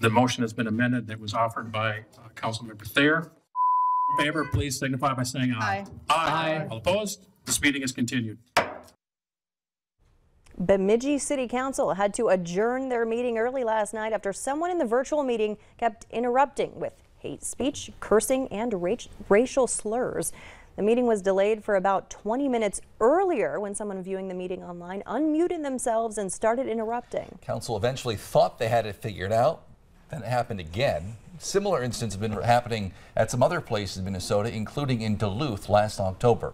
The motion has been amended that was offered by uh, Councilmember Thayer. In favor, please signify by saying aye. Aye. All opposed? This meeting is continued. Bemidji City Council had to adjourn their meeting early last night after someone in the virtual meeting kept interrupting with hate speech, cursing, and ra- racial slurs. The meeting was delayed for about 20 minutes earlier when someone viewing the meeting online unmuted themselves and started interrupting. Council eventually thought they had it figured out. Then it happened again. Similar incidents have been happening at some other places in Minnesota, including in Duluth last October.